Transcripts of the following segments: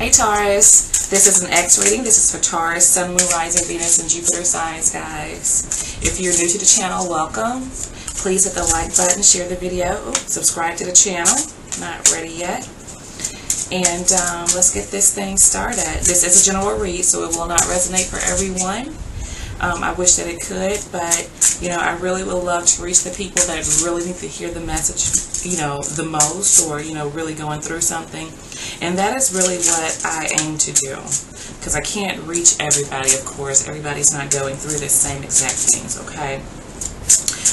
Hey Taurus, this is an ex reading. This is for Taurus, Sun, Moon, Rising, Venus, and Jupiter signs, guys. If you're new to the channel, welcome. Please hit the like button, share the video, subscribe to the channel. Not ready yet. And um, let's get this thing started. This is a general read, so it will not resonate for everyone. Um, I wish that it could, but, you know, I really would love to reach the people that really need to hear the message, you know, the most or, you know, really going through something. And that is really what I aim to do. Because I can't reach everybody, of course. Everybody's not going through the same exact things, okay?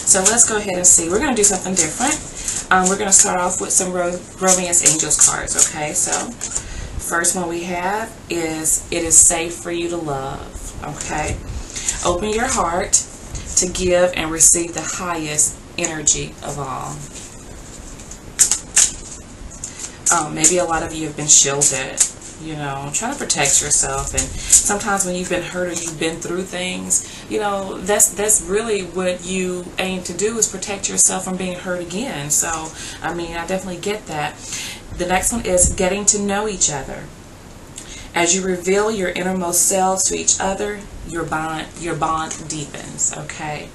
So let's go ahead and see. We're going to do something different. Um, we're going to start off with some Ro Romance Angels cards, okay? So first one we have is It is Safe for You to Love, okay? Open your heart to give and receive the highest energy of all. Um, maybe a lot of you have been shielded, you know, trying to protect yourself. And sometimes when you've been hurt or you've been through things, you know, that's that's really what you aim to do is protect yourself from being hurt again. So, I mean, I definitely get that. The next one is getting to know each other. As you reveal your innermost selves to each other, your bond your bond deepens, okay?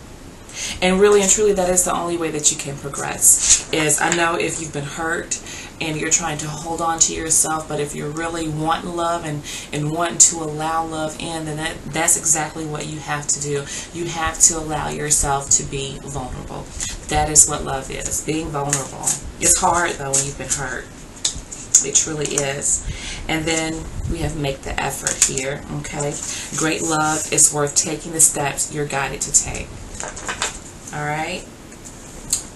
And really and truly that is the only way that you can progress. Is I know if you've been hurt and you're trying to hold on to yourself, but if you're really wanting love and, and wanting to allow love in, then that, that's exactly what you have to do. You have to allow yourself to be vulnerable. That is what love is, being vulnerable. It's hard though when you've been hurt. It truly is. And then we have make the effort here, okay? Great love is worth taking the steps you're guided to take. All right?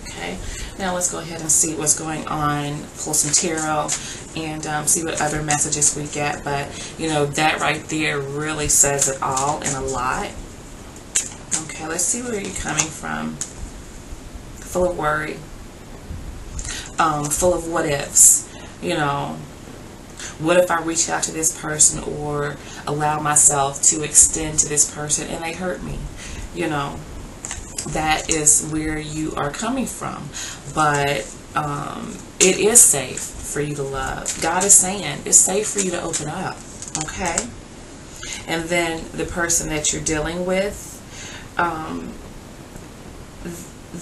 Okay. Now let's go ahead and see what's going on. Pull some tarot and um, see what other messages we get. But, you know, that right there really says it all and a lot. Okay, let's see where you're coming from. Full of worry. Um, full of what ifs you know, what if I reach out to this person or allow myself to extend to this person and they hurt me? You know, that is where you are coming from. But um, it is safe for you to love. God is saying it's safe for you to open up. Okay? And then the person that you're dealing with, um,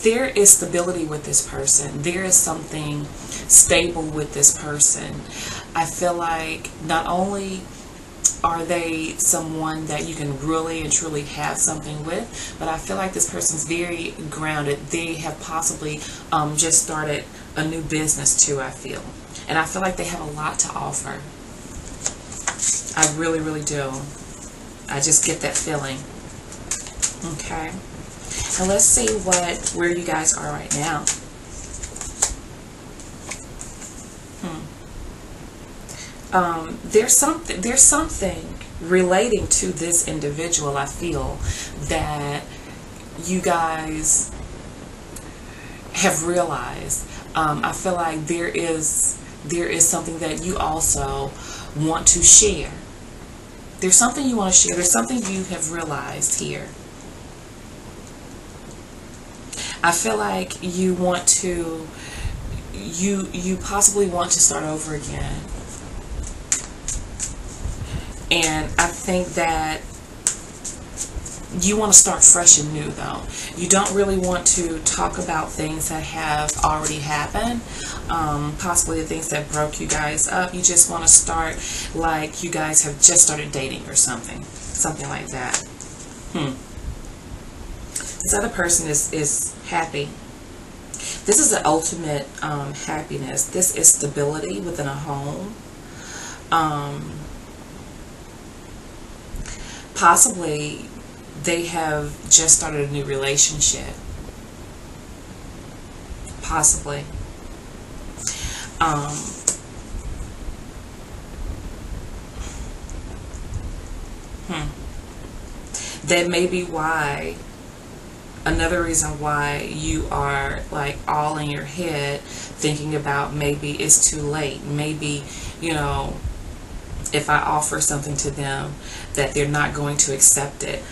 there is stability with this person. There is something stable with this person. I feel like not only are they someone that you can really and truly have something with, but I feel like this person's very grounded. They have possibly um, just started a new business too, I feel. And I feel like they have a lot to offer. I really, really do. I just get that feeling. Okay. Now let's see what where you guys are right now. Hmm. Um, there's something there's something relating to this individual I feel that you guys have realized. Um, I feel like there is there is something that you also want to share. There's something you want to share. There's something you have realized here. I feel like you want to you you possibly want to start over again. And I think that you want to start fresh and new though. You don't really want to talk about things that have already happened, um, possibly the things that broke you guys up. You just want to start like you guys have just started dating or something. Something like that. Hmm. This other person is, is happy. This is the ultimate um, happiness. This is stability within a home. Um, possibly they have just started a new relationship. Possibly. Um, hmm. That may be why another reason why you are like all in your head thinking about maybe it's too late. Maybe you know if I offer something to them that they're not going to accept it.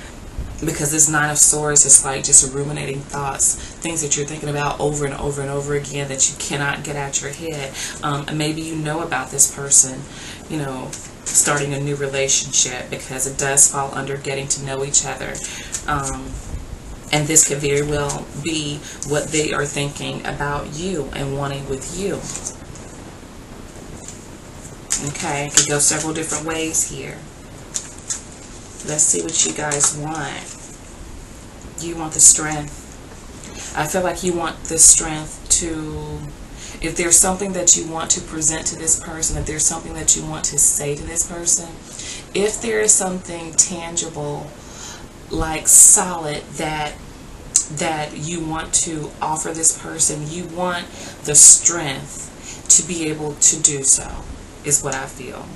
Because this nine of swords is like just ruminating thoughts things that you're thinking about over and over and over again that you cannot get out your head. Um, and maybe you know about this person you know starting a new relationship because it does fall under getting to know each other. Um, and this could very well be what they are thinking about you and wanting with you. Okay, it could go several different ways here. Let's see what you guys want. You want the strength. I feel like you want the strength to, if there's something that you want to present to this person, if there's something that you want to say to this person, if there is something tangible, like solid, that that you want to offer this person, you want the strength to be able to do so, is what I feel.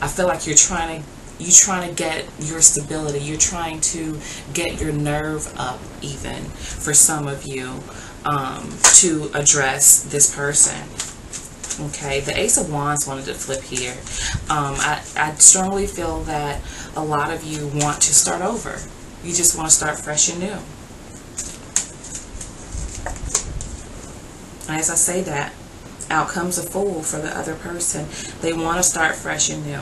I feel like you're trying to you're trying to get your stability. You're trying to get your nerve up even for some of you um, to address this person okay the ace of wands wanted to flip here. Um, I, I strongly feel that a lot of you want to start over. You just want to start fresh and new. And as I say that out comes a fool for the other person. They want to start fresh and new.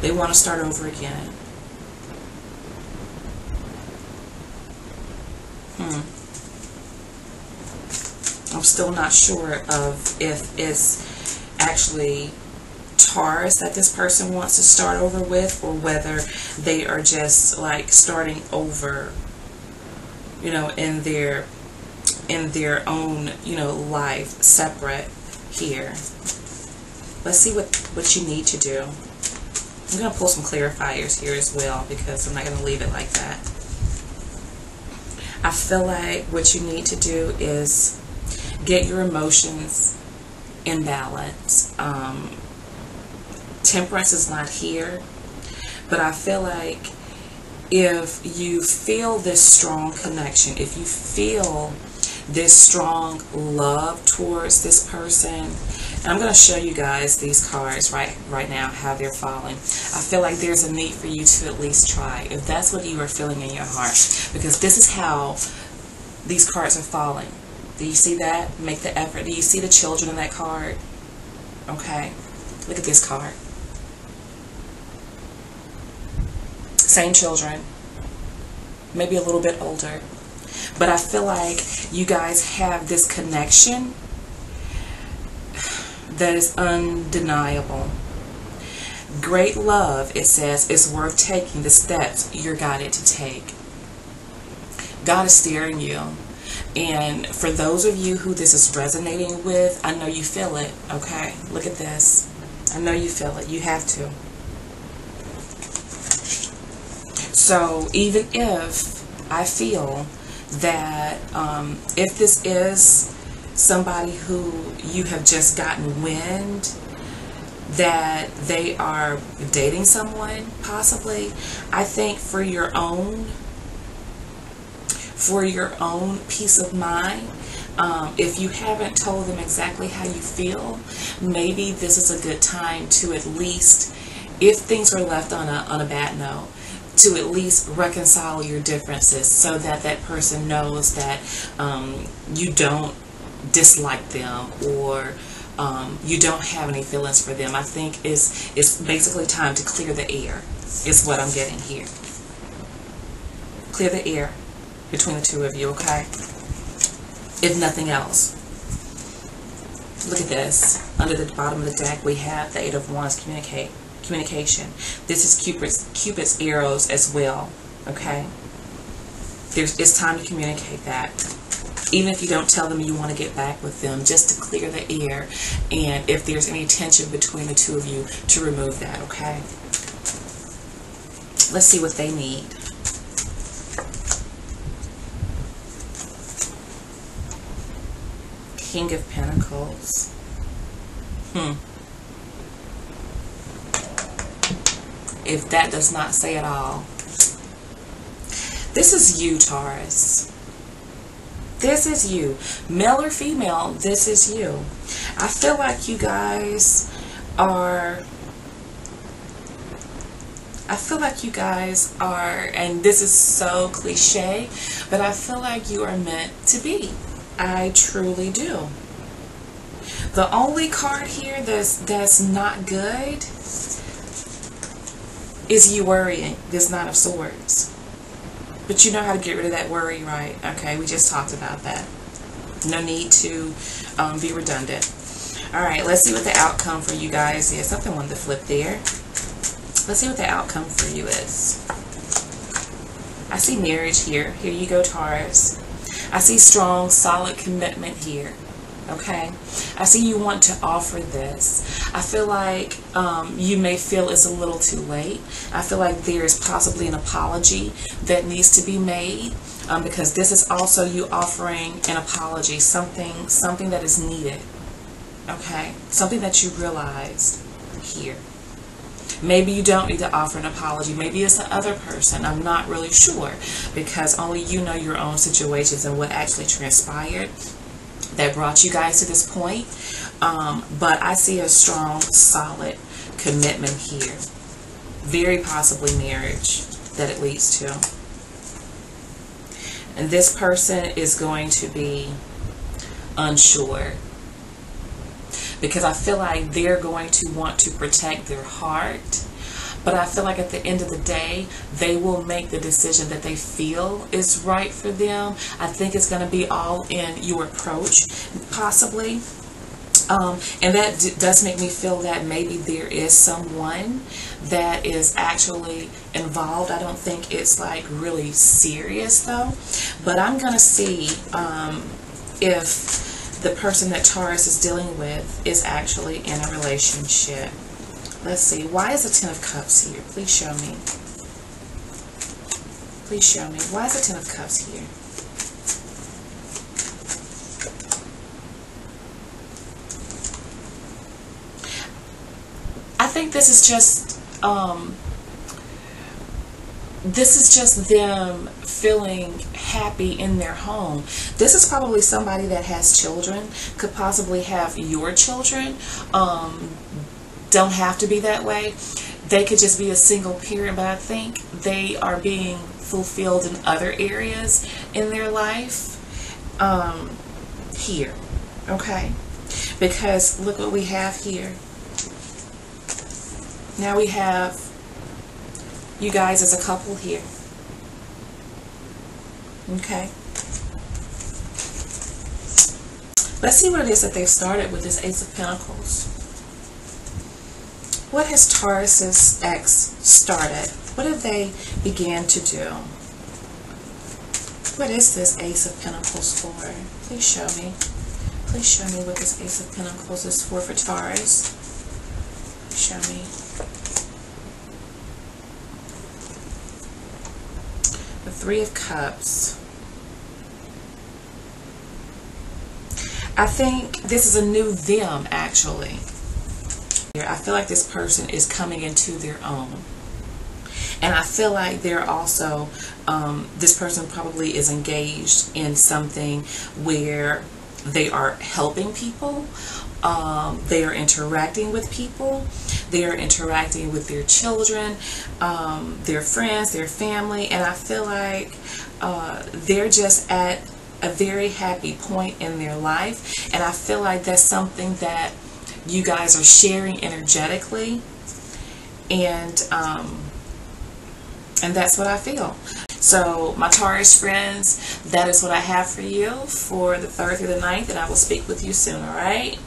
They want to start over again. Hmm. I'm still not sure of if it's actually Taurus that this person wants to start over with or whether they are just like starting over you know in their in their own you know life separate here let's see what what you need to do I'm to pull some clarifiers here as well because I'm not to leave it like that. I feel like what you need to do is get your emotions in balance. Um, temperance is not here, but I feel like if you feel this strong connection, if you feel this strong love towards this person, I'm going to show you guys these cards right right now, how they're falling. I feel like there's a need for you to at least try, if that's what you are feeling in your heart. Because this is how these cards are falling. Do you see that? Make the effort. Do you see the children in that card? Okay. Look at this card. Same children. Maybe a little bit older. But I feel like you guys have this connection that is undeniable. Great love, it says, is worth taking the steps you're guided to take. God is steering you. And for those of you who this is resonating with, I know you feel it, okay? Look at this. I know you feel it. You have to. So even if I feel that um, if this is somebody who you have just gotten wind that they are dating someone possibly I think for your own for your own peace of mind um, if you haven't told them exactly how you feel maybe this is a good time to at least if things are left on a, on a bad note to at least reconcile your differences so that that person knows that um, you don't dislike them or um, you don't have any feelings for them. I think it's, it's basically time to clear the air is what I'm getting here. Clear the air between the two of you, okay? If nothing else. Look at this. Under the bottom of the deck, we have the Eight of Wands communicate, communication. This is Cupid's, Cupid's arrows as well, okay? There's, it's time to communicate that even if you don't tell them you want to get back with them, just to clear the air, and if there's any tension between the two of you, to remove that, okay? Let's see what they need. King of Pentacles. Hmm. If that does not say it all. This is you, Taurus. This is you. Male or female, this is you. I feel like you guys are I feel like you guys are, and this is so cliche, but I feel like you are meant to be. I truly do. The only card here that's that's not good is you worrying. This Nine of Swords. But you know how to get rid of that worry, right? Okay, we just talked about that. No need to um, be redundant. All right, let's see what the outcome for you guys is. Something on the flip there. Let's see what the outcome for you is. I see marriage here. Here you go, Taurus. I see strong, solid commitment here. Okay. I see you want to offer this. I feel like um, you may feel it's a little too late. I feel like there is possibly an apology that needs to be made um, because this is also you offering an apology, something, something that is needed. Okay. Something that you realized here. Maybe you don't need to offer an apology. Maybe it's the other person. I'm not really sure because only you know your own situations and what actually transpired that brought you guys to this point. Um, but I see a strong, solid commitment here. Very possibly marriage that it leads to. And this person is going to be unsure because I feel like they're going to want to protect their heart. But I feel like at the end of the day, they will make the decision that they feel is right for them. I think it's going to be all in your approach, possibly. Um, and that does make me feel that maybe there is someone that is actually involved. I don't think it's like really serious though. But I'm going to see um, if the person that Taurus is dealing with is actually in a relationship. Let's see. Why is the Ten of Cups here? Please show me. Please show me. Why is the Ten of Cups here? I think this is just um, this is just them feeling happy in their home. This is probably somebody that has children, could possibly have your children. Um, don't have to be that way. They could just be a single parent, but I think they are being fulfilled in other areas in their life um, here. Okay? Because look what we have here. Now we have you guys as a couple here. Okay. Let's see what it is that they've started with this Ace of Pentacles. What has Taurus's ex started? What have they began to do? What is this Ace of Pentacles for? Please show me. Please show me what this Ace of Pentacles is for for Taurus. Show me. Three of Cups. I think this is a new them, actually. I feel like this person is coming into their own. And I feel like they're also, um, this person probably is engaged in something where they are helping people. Um, they are interacting with people. They are interacting with their children, um, their friends, their family, and I feel like uh, they're just at a very happy point in their life, and I feel like that's something that you guys are sharing energetically, and um, and that's what I feel. So, my Taurus friends, that is what I have for you for the 3rd through the 9th, and I will speak with you soon, all right?